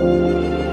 Música